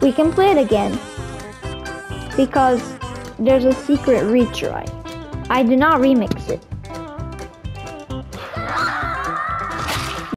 we can play it again. Because there's a secret retry. I did not remix it.